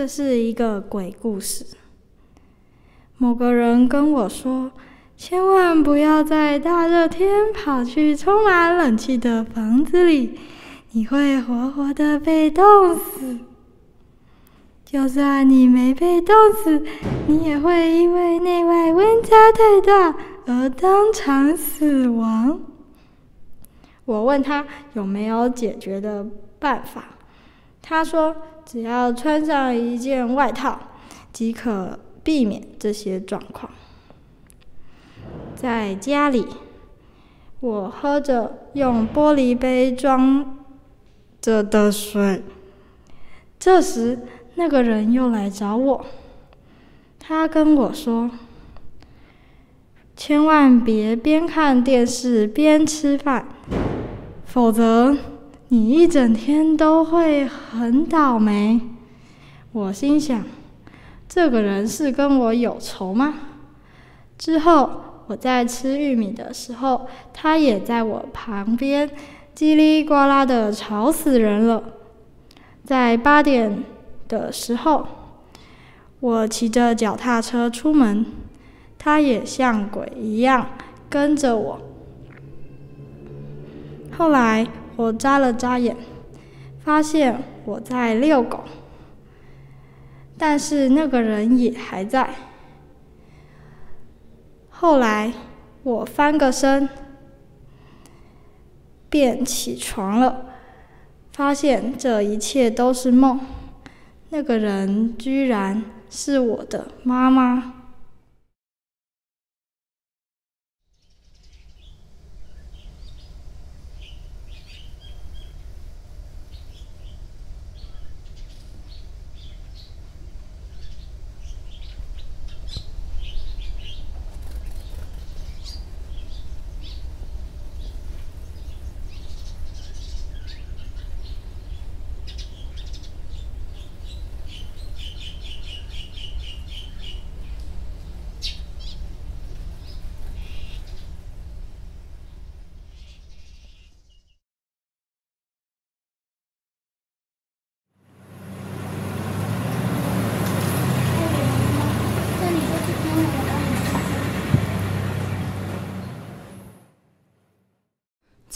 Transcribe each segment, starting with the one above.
这是一个鬼故事。某个人跟我说，千万不要在大热天跑去充满冷气的房子里，你会活活的被冻死。就算你没被冻死，你也会因为内外温差太大而当场死亡。我问他有没有解决的办法，他说只要穿上一件外套即可避免这些状况。在家里，我喝着用玻璃杯装着的水，这时那个人又来找我，他跟我说。千万别边看电视边吃饭，否则你一整天都会很倒霉。我心想，这个人是跟我有仇吗？之后我在吃玉米的时候，他也在我旁边叽里呱啦的吵死人了。在八点的时候，我骑着脚踏车出门。他也像鬼一样跟着我。后来我眨了眨眼，发现我在遛狗，但是那个人也还在。后来我翻个身，便起床了，发现这一切都是梦。那个人居然是我的妈妈。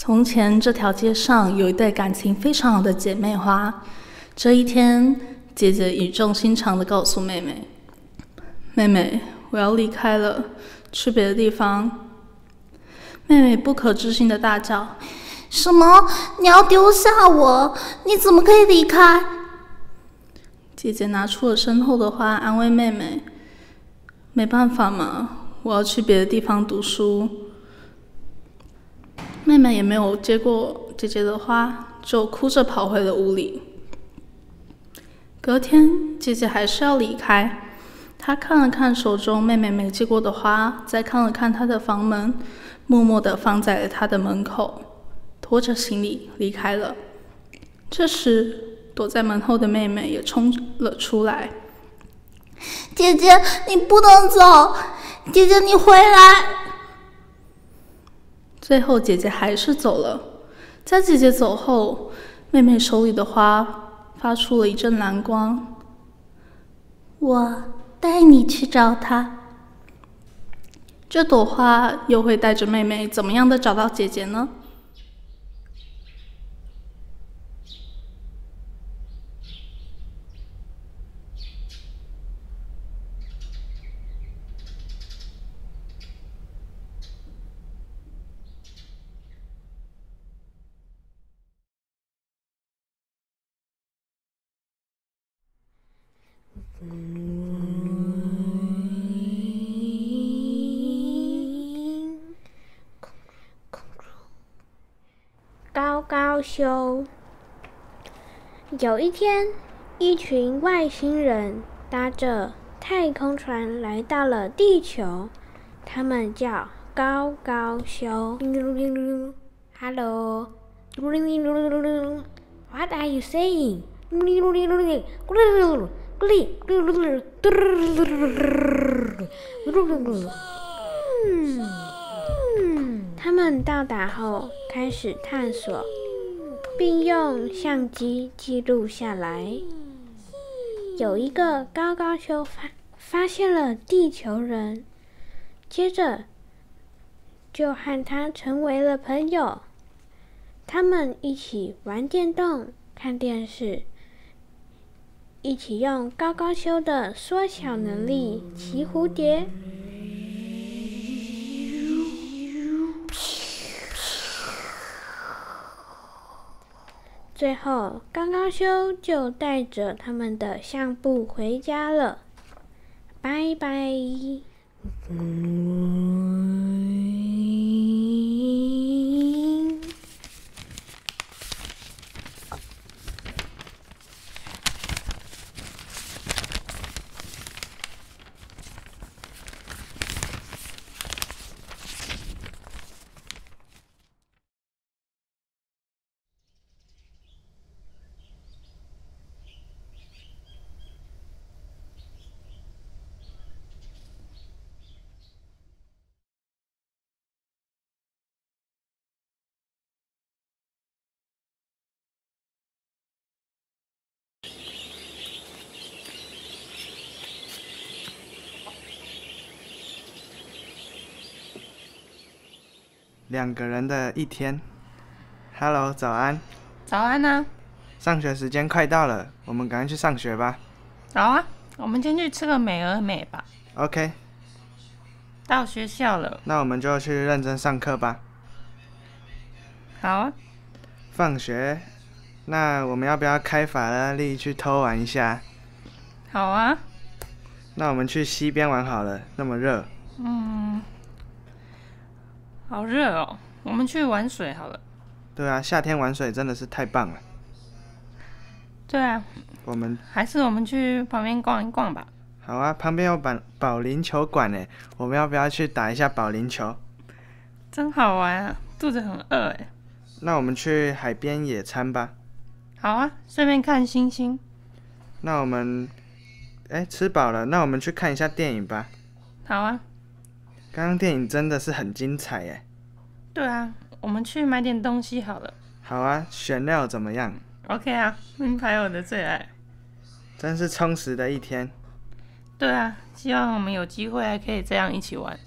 从前，这条街上有一对感情非常好的姐妹花。这一天，姐姐语重心长地告诉妹妹：“妹妹，我要离开了，去别的地方。”妹妹不可置信地大叫：“什么？你要丢下我？你怎么可以离开？”姐姐拿出了身后的花，安慰妹妹：“没办法嘛，我要去别的地方读书。”妹妹也没有接过姐姐的花，就哭着跑回了屋里。隔天，姐姐还是要离开，她看了看手中妹妹没接过的花，再看了看她的房门，默默地放在了她的门口，拖着行李离开了。这时，躲在门后的妹妹也冲了出来：“姐姐，你不能走！姐姐，你回来！”最后，姐姐还是走了。在姐姐走后，妹妹手里的花发出了一阵蓝光。我带你去找她。这朵花又会带着妹妹怎么样的找到姐姐呢？高修。有一天，一群外星人搭着太空船来到了地球，他们叫高高修。Hello，What are you saying？他们到达后开始探索，并用相机记录下来。有一个高高修发发现了地球人，接着就和他成为了朋友。他们一起玩电动、看电视，一起用高高修的缩小能力骑蝴蝶。最后，刚刚修就带着他们的相簿回家了。拜拜。两个人的一天。Hello，早安。早安呢、上学时间快到了，我们赶快去上学吧。好啊，我们先去吃个美而美吧。OK，到学校了，那我们就去认真上课吧。好啊，放学，那我们要不要开法拉利去偷玩一下？好啊，那我们去溪边玩好了，那么热。嗯，好热哦，我们去玩水好了。对啊，夏天玩水真的是太棒了。对啊，我们还是我们去旁边逛一逛吧。好啊，旁边有保保龄球馆呢，我们要不要去打一下保龄球？真好玩啊，肚子很饿哎。那我们去海边野餐吧。好啊，顺便看星星。那我们，哎，吃饱了，那我们去看一下电影吧。好啊，刚刚电影真的是很精彩耶。对啊，我们去买点东西好了。好啊，选料怎么样？OK 啊，名牌我的最爱。真是充实的一天。对啊，希望我们有机会还可以这样一起玩。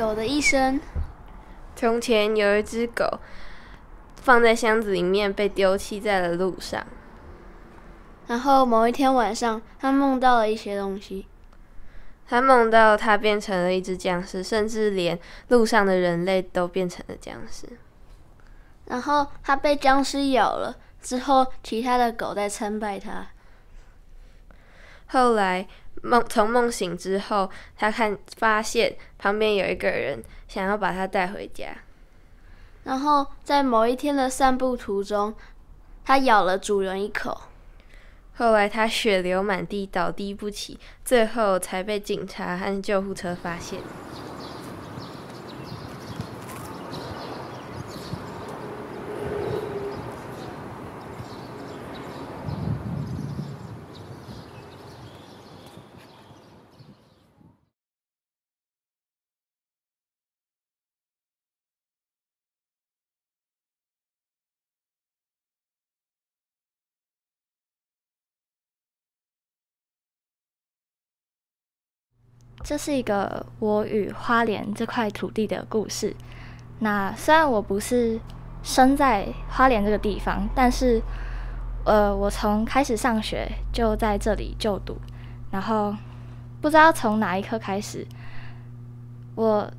狗的一生，从前有一只狗，放在箱子里面被丢弃在了路上。然后某一天晚上，它梦到了一些东西。它梦到它变成了一只僵尸，甚至连路上的人类都变成了僵尸。然后它被僵尸咬了，之后其他的狗在参拜它。后来梦从梦醒之后，他看发现旁边有一个人想要把他带回家。然后在某一天的散步途中，他咬了主人一口。后来他血流满地，倒地不起，最后才被警察和救护车发现。这是一个我与花莲这块土地的故事。那虽然我不是生在花莲这个地方，但是，呃，我从开始上学就在这里就读，然后不知道从哪一刻开始，我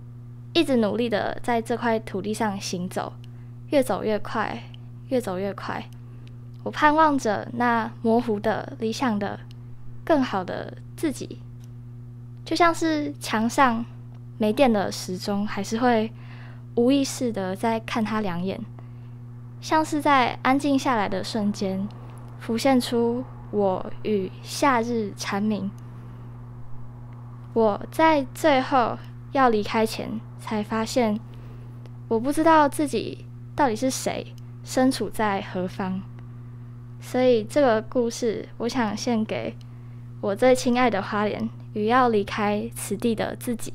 一直努力的在这块土地上行走，越走越快，越走越快。我盼望着那模糊的、理想的、更好的自己。就像是墙上没电的时钟，还是会无意识的在看它两眼，像是在安静下来的瞬间，浮现出我与夏日蝉鸣。我在最后要离开前，才发现我不知道自己到底是谁，身处在何方。所以这个故事，我想献给我最亲爱的花莲与要离开此地的自己。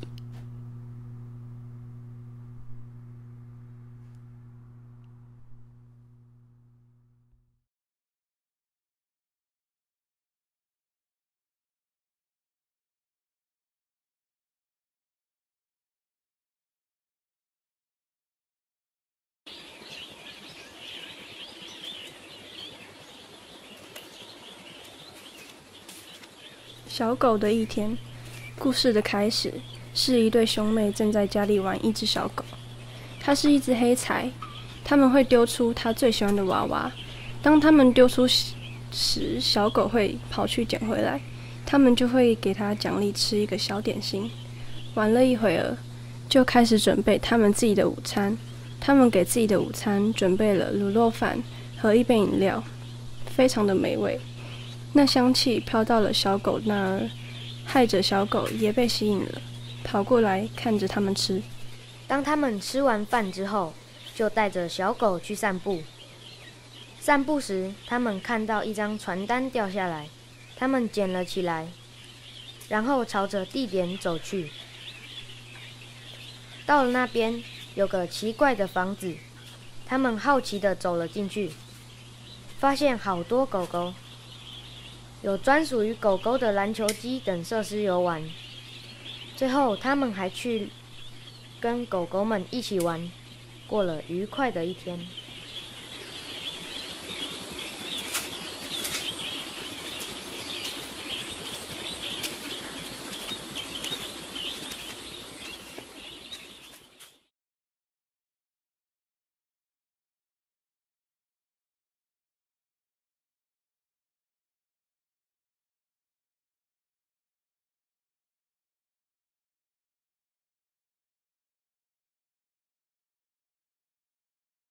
小狗的一天，故事的开始是一对兄妹正在家里玩一只小狗，它是一只黑柴，他们会丢出他最喜欢的娃娃，当他们丢出时，小狗会跑去捡回来，他们就会给它奖励吃一个小点心。玩了一会儿，就开始准备他们自己的午餐，他们给自己的午餐准备了卤肉饭和一杯饮料，非常的美味。那香气飘到了小狗那儿，害着小狗也被吸引了，跑过来看着他们吃。当他们吃完饭之后，就带着小狗去散步。散步时，他们看到一张传单掉下来，他们捡了起来，然后朝着地点走去。到了那边，有个奇怪的房子，他们好奇地走了进去，发现好多狗狗。有专属于狗狗的篮球机等设施游玩，最后他们还去跟狗狗们一起玩，过了愉快的一天。